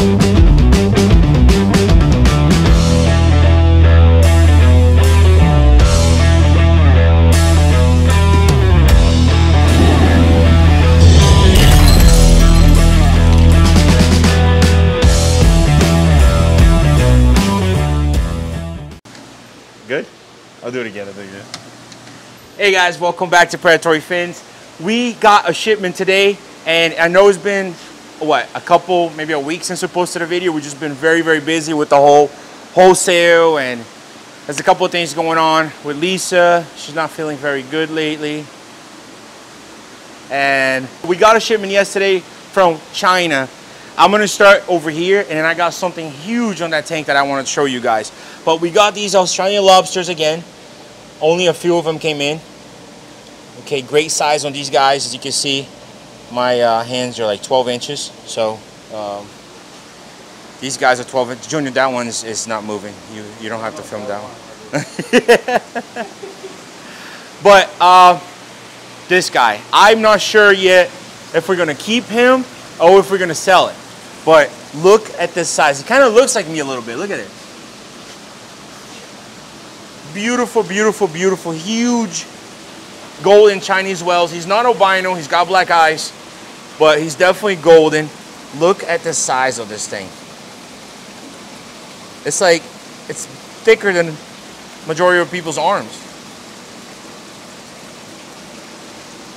Good? I'll do it again. It again. Hey guys, welcome back to Predatory Fins. We got a shipment today, and I know it's been what a couple, maybe a week since we posted a video. We've just been very, very busy with the whole wholesale, and there's a couple of things going on with Lisa. She's not feeling very good lately, and we got a shipment yesterday from China. I'm gonna start over here, and then I got something huge on that tank that I want to show you guys. But we got these Australian lobsters again. Only a few of them came in. Okay, great size on these guys. As you can see, my uh, hands are like 12 inches. So um, these guys are 12 inches. Junior, that one is, is not moving. You you don't have to film that one. but uh, this guy, I'm not sure yet if we're gonna keep him or if we're gonna sell it. But look at this size. It kind of looks like me a little bit. Look at it. Beautiful, beautiful, beautiful, huge golden Chinese wels. He's not albino, he's got black eyes, but he's definitely golden. Look at the size of this thing. It's like, it's thicker than majority of people's arms.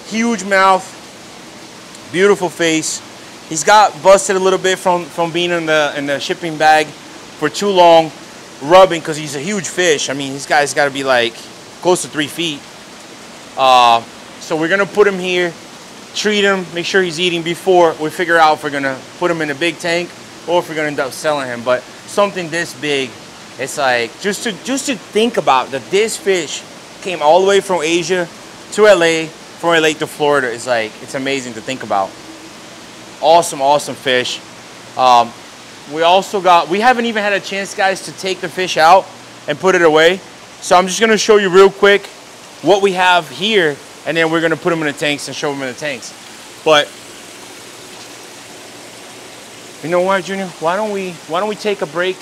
Huge mouth, beautiful face. He's got busted a little bit from, from being in the, in the shipping bag for too long, rubbing because he's a huge fish. I mean, this guy's got to be like close to three feet. Uh, so we're gonna put him here, treat him, make sure he's eating before we figure out if we're gonna put him in a big tank or if we're gonna end up selling him. But something this big, it's like just to just to think about that this fish came all the way from Asia to LA, from LA to Florida It's like it's amazing to think about. Awesome, awesome fish. Um, we also got we haven't even had a chance, guys, to take the fish out and put it away. So I'm just gonna show you real quick what we have here, and then we're gonna put them in the tanks and show them in the tanks. But you know what, Junior? Why don't we why don't we take a break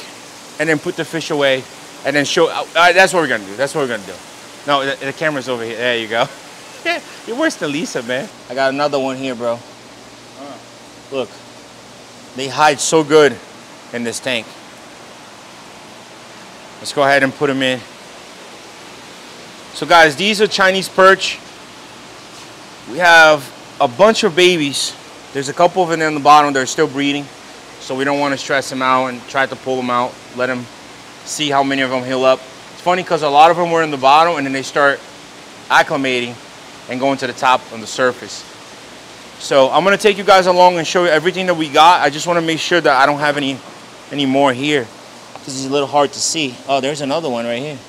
and then put the fish away and then show? Uh, uh, that's what we're gonna do. That's what we're gonna do. No, the, the camera's over here. There you go. You're worse than Lisa, man. I got another one here, bro. Look, they hide so good in this tank. Let's go ahead and put them in. So guys, these are Chinese perch. We have a bunch of babies. There's a couple of them in the bottom that are still breeding. So we don't want to stress them out and try to pull them out. Let them see how many of them heal up. It's funny because a lot of them were in the bottom and then they start acclimating and going to the top on the surface. So I'm going to take you guys along and show you everything that we got. I just want to make sure that I don't have any, any more here. because it's a little hard to see. Oh, there's another one right here.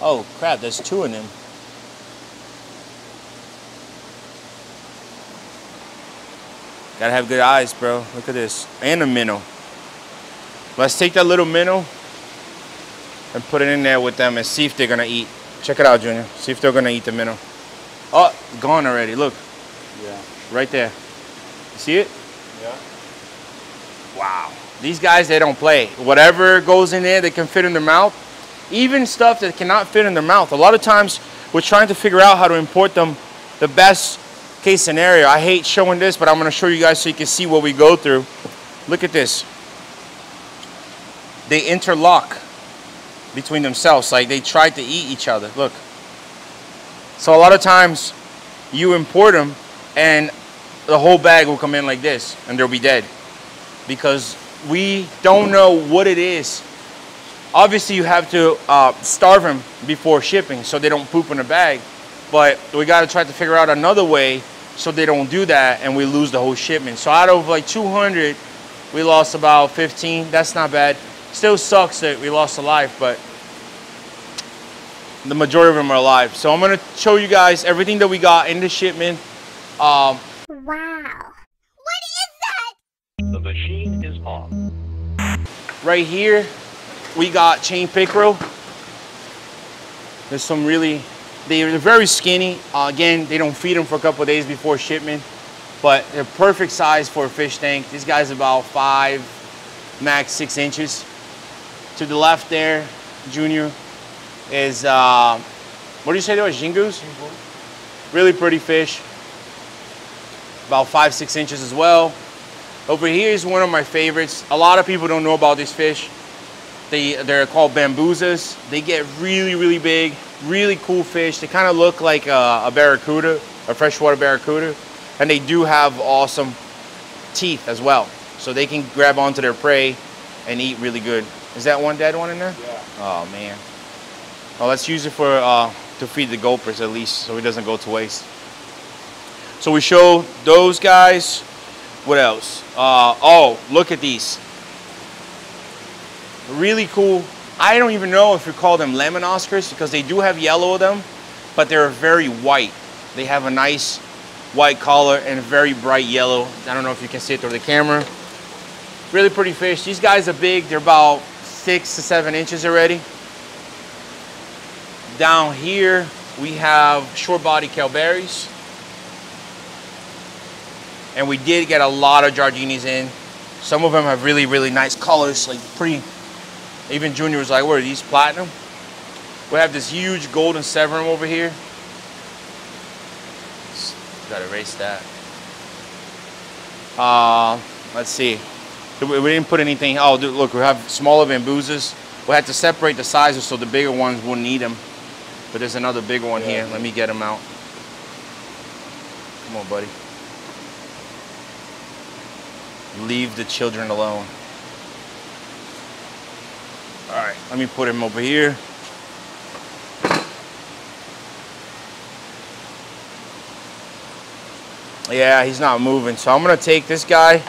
Oh crap, there's two of them. Gotta have good eyes, bro. Look at this. And a minnow. Let's take that little minnow and put it in there with them and see if they're gonna eat. Check it out, Junior. See if they're gonna eat the minnow. Oh, gone already. Look. Yeah. Right there. You see it? Yeah. Wow. These guys, they don't play. Whatever goes in there, they can fit in their mouth. Even stuff that cannot fit in their mouth. A lot of times, we're trying to figure out how to import them the best case scenario. I hate showing this, but I'm going to show you guys so you can see what we go through. Look at this. They interlock between themselves. Like they try to eat each other. Look. So a lot of times, you import them, and the whole bag will come in like this, and they'll be dead. Because we don't know what it is obviously you have to uh, starve them before shipping so they don't poop in the bag but we got to try to figure out another way so they don't do that and we lose the whole shipment so out of like 200 we lost about 15 that's not bad still sucks that we lost a life but the majority of them are alive so i'm going to show you guys everything that we got in the shipment um, Wow. What is that? The machine is on. right here we got chain pickerel there's some really They're very skinny. Uh, again, they don't feed them for a couple days before shipment, but they're perfect size for a fish tank. This guy's about five, max six inches. To the left there, Junior, is, uh, what do you say there was, Xingus? Really pretty fish. About five, six inches as well. Over here is one of my favorites. A lot of people don't know about this fish. They, they're called bambusas. They get really, really big, really cool fish. They kind of look like a, a barracuda, a freshwater barracuda. And they do have awesome teeth as well. So they can grab onto their prey and eat really good. Is that one dead one in there? Yeah. Oh man. Well, let's use it for uh, to feed the gulpers at least, so it doesn't go to waste. So we show those guys. What else? Uh, oh, look at these. Really cool. I don't even know if we call them lemon Oscars because they do have yellow of them, but they're very white. They have a nice white collar and very bright yellow. I don't know if you can see it through the camera. Really pretty fish. These guys are big. They're about six to seven inches already. Down here, we have short body Calberries. And we did get a lot of Jardinis in. Some of them have really, really nice colors, like pretty, even Junior was like, what are these, platinum? We have this huge golden Severum over here. Gotta erase that. Uh, let's see. We we didn't put anything, oh, dude, look, we have smaller bambusas. We had to separate the sizes so the bigger ones wouldn't need them. But there's another bigger one here. Let me get him out. Come on, buddy. Leave the children alone. All right, let me put him over here. Yeah, he's not moving. So I'm gonna take this guy,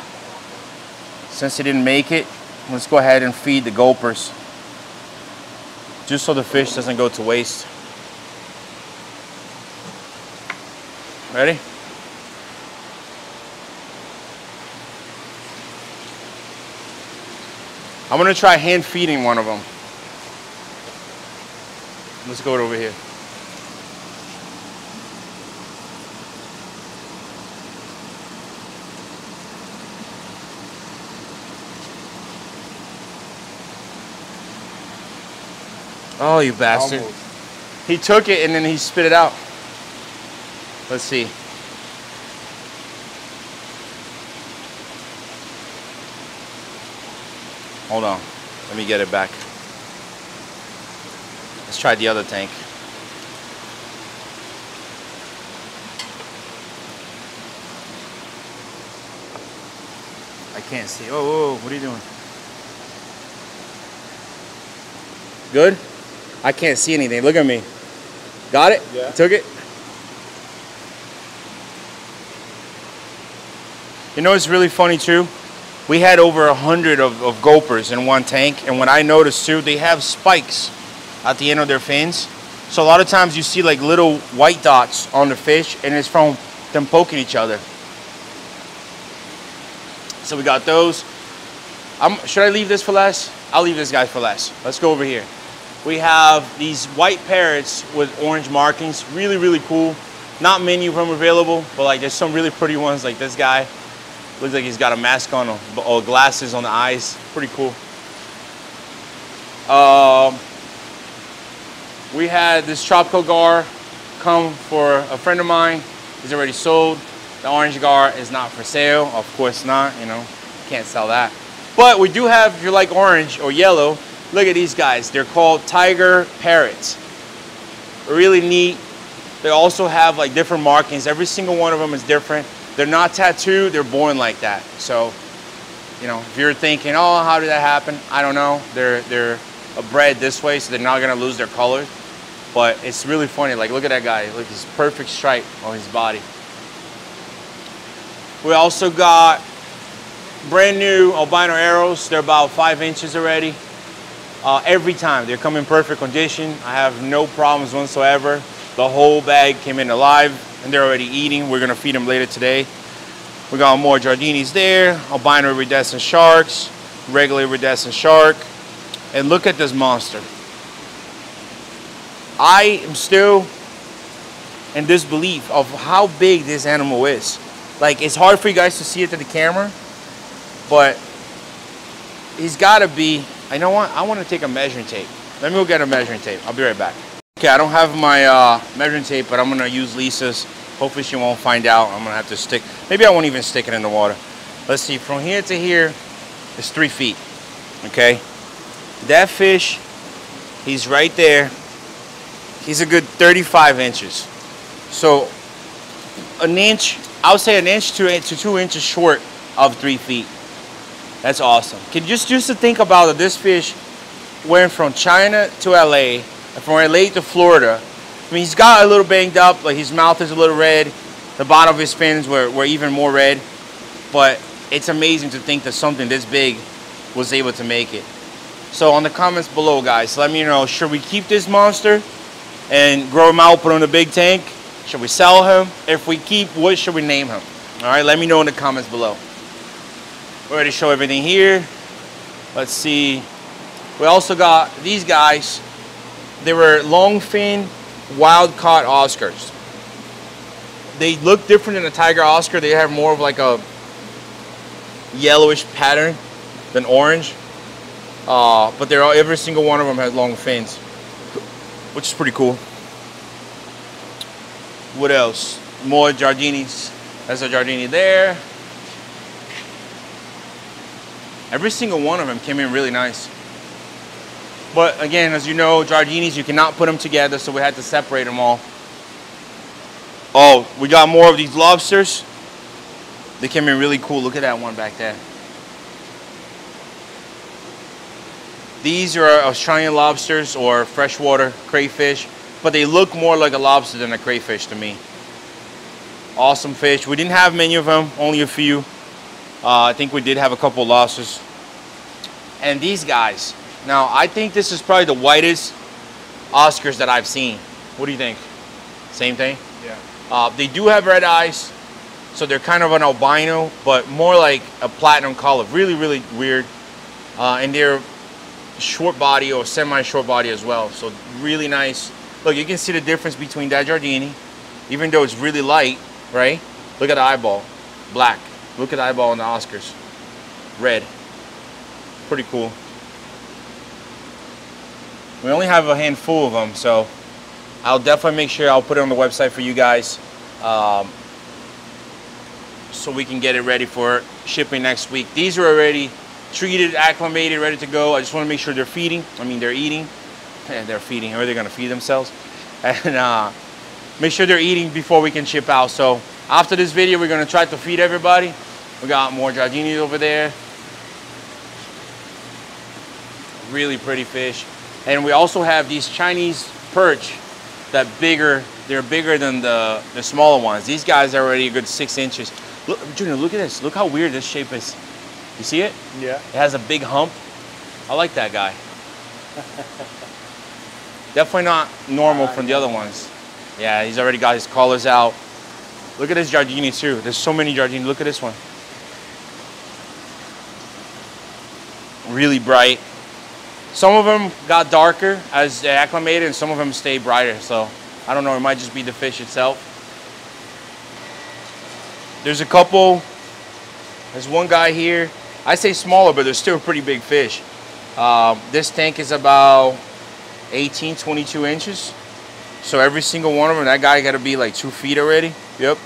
since he didn't make it, let's go ahead and feed the gulpers. Just so the fish doesn't go to waste. Ready? I'm gonna try hand feeding one of them. Let's go over here. Oh, you bastard. Almost. He took it and then he spit it out. Let's see. Hold on. Let me get it back. Let's try the other tank. I can't see. Oh, whoa, whoa, what are you doing? Good? I can't see anything. Look at me. Got it? Yeah. Took it? You know, it's really funny too. We had over a hundred of, of gulpers in one tank, and what I noticed too, they have spikes at the end of their fins. So a lot of times you see like little white dots on the fish, and it's from them poking each other. So we got those. I'm, should I leave this for last? I'll leave this guy for last. Let's go over here. We have these white parrots with orange markings. Really, really cool. Not many of them available, but like there's some really pretty ones like this guy. Looks like he's got a mask on or, glasses on the eyes. Pretty cool. Um, we had this tropical gar come for a friend of mine. He's already sold. The orange gar is not for sale. Of course not, you know, can't sell that. But we do have, if you like orange or yellow, look at these guys. They're called tiger parrots. Really neat. They also have like different markings. Every single one of them is different. They're not tattooed, they're born like that. So, you know, if you're thinking, oh, how did that happen? I don't know. They're they're bred this way, so they're not gonna lose their color. But it's really funny. Like, look at that guy. Look, his perfect stripe on his body. We also got brand new albino arrows. They're about five inches already. Uh, every time they're come in perfect condition. I have no problems whatsoever. The whole bag came in alive and they're already eating. We're gonna feed them later today. We got more Jardinis there, albino iridescent sharks, regular iridescent shark. And look at this monster. I am still in disbelief of how big this animal is. Like it's hard for you guys to see it to the camera, but he's got to be. I know what I want to take a measuring tape. Let me go get a measuring tape. I'll be right back. Okay, I don't have my uh, measuring tape, but I'm gonna use Lisa's. Hopefully she won't find out. I'm gonna have to stick. Maybe I won't even stick it in the water. Let's see. From here to here, it's three feet. Okay. That fish, he's right there. He's a good 35 inches. So an inch, I would say an inch to, to two inches short of three feet. That's awesome. Can just just to think about that this fish went from China to LA, and from LA to Florida. I mean, he's got a little banged up, like his mouth is a little red. The bottom of his fins were, were even more red. But it's amazing to think that something this big was able to make it. So on the comments below, guys, let me know, should we keep this monster and grow him out, put him in a big tank? Should we sell him? If we keep, what should we name him? All right, let me know in the comments below. We already show everything here. Let's see. We also got these guys. They were long fin wild caught Oscars. They look different than a tiger Oscar. They have more of like a yellowish pattern than orange. Uh, but they're all, every single one of them has long fins, which is pretty cool. What else? More Jardinis. There's a Jardini there. Every single one of them came in really nice. But again, as you know, Jardinis, you cannot put them together, so we had to separate them all. Oh, we got more of these lobsters. They came in really cool. Look at that one back there. These are Australian lobsters or freshwater crayfish, but they look more like a lobster than a crayfish to me. Awesome fish. We didn't have many of them, only a few. Uh, I think we did have a couple losses. And these guys. Now, I think this is probably the whitest Oscars that I've seen. What do you think? Same thing? Yeah. Uh, they do have red eyes, so they're kind of an albino, but more like a platinum color. Really, really weird. Uh, and they're short body or semi-short body as well. So really nice. Look, you can see the difference between that Jardini, even though it's really light, right? Look at the eyeball, black. Look at the eyeball in the Oscars, red. Pretty cool. We only have a handful of them, so I'll definitely make sure I'll put it on the website for you guys. Um, so we can get it ready for shipping next week. These are already treated, acclimated, ready to go. I just want to make sure they're feeding. I mean, they're eating. They're feeding, or they're going to feed themselves. And uh, make sure they're eating before we can ship out. So after this video, we're going to try to feed everybody. We got more Jardinis over there. Really pretty fish. And we also have these Chinese perch that bigger, they're bigger than the, the smaller ones. These guys are already a good six inches. Look, Junior, look at this. Look how weird this shape is. You see it? Yeah. It has a big hump. I like that guy. Definitely not normal from the ah, other ones. Yeah, he's already got his collars out. Look at this Jardini too. There's so many Jardini. Look at this one. Really bright. Some of them got darker as they acclimated and some of them stay brighter. So I don't know, it might just be the fish itself. There's a couple. There's one guy here. I say smaller, but they're still pretty big fish. Um, this tank is about 18, 22 inches. So every single one of them, that guy got to be like two feet already. Yep.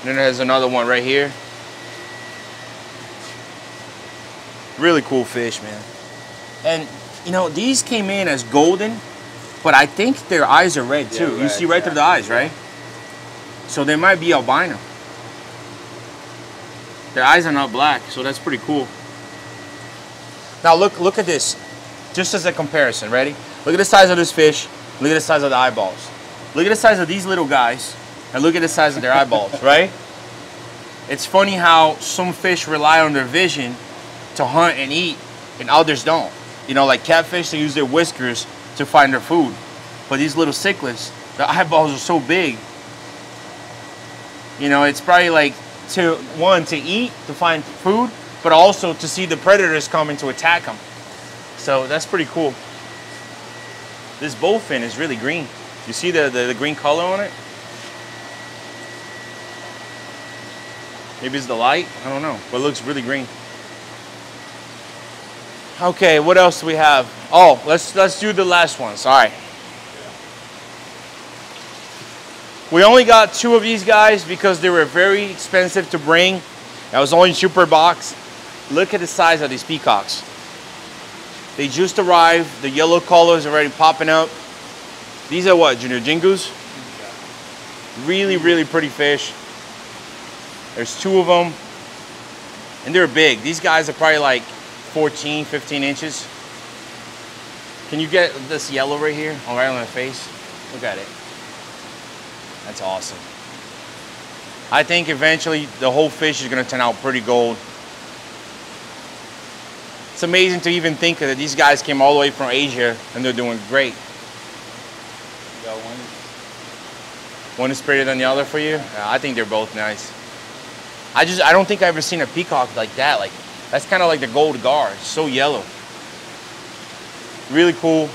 And then there's another one right here. Really cool fish, man. And you know, these came in as golden, but I think their eyes are red too. Yeah, you see right yeah. through the eyes, right? So they might be albino. Their eyes are not black, so that's pretty cool. Now look, look at this, just as a comparison. Ready? Look at the size of this fish. Look at the size of the eyeballs. Look at the size of these little guys, and look at the size of their eyeballs. Right? It's funny how some fish rely on their vision to hunt and eat, and others don't. You know, like catfish, they use their whiskers to find their food. But these little cichlids, the eyeballs are so big. You know, it's probably like to one to eat to find food, but also to see the predators coming to attack them. So that's pretty cool. This bowfin is really green. You see the, the, the green color on it? Maybe it's the light, I don't know, but it looks really green. Okay, what else do we have? Oh, let's let's do the last ones. All right. We only got two of these guys because they were very expensive to bring. That was only super box. Look at the size of these peacocks. They just arrived. The yellow color is already popping up. These are what, Junior Xingus? Really, really pretty fish. There's two of them. And they're big. These guys are probably like 14, 15 inches. Can you get this yellow right here? All right on my face? Look at it. That's awesome. I think eventually the whole fish is gonna turn out pretty gold. It's amazing to even think that these guys came all the way from Asia and they're doing great. One. One is prettier than the other for you? Yeah, I think they're both nice. I just, I don't think I've ever seen a peacock like that. Like, that's kind of like the gold. It's so yellow. Really cool.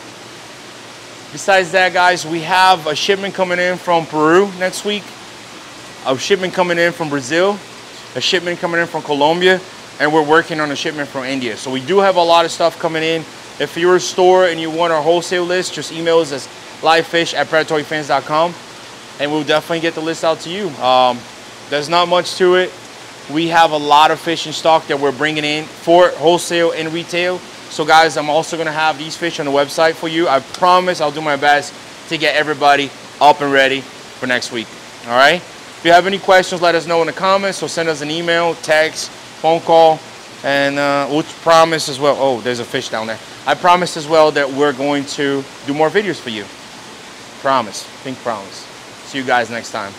Besides that, guys, we have a shipment coming in from Peru next week, a shipment coming in from Brazil, a shipment coming in from Colombia, and we're working on a shipment from India. So we do have a lot of stuff coming in. If you're a store and you want our wholesale list, just email us at livefish at predatoryfins.com and we'll definitely get the list out to you. Um, there's not much to it. We have a lot of fish in stock that we're bringing in for wholesale and retail. So guys, I'm also gonna have these fish on the website for you. I promise I'll do my best to get everybody up and ready for next week. All right? If you have any questions, let us know in the comments. So send us an email, text, phone call, and uh, we'll promise as well. Oh, there's a fish down there. I promise as well that we're going to do more videos for you. Promise. Pink promise. See you guys next time.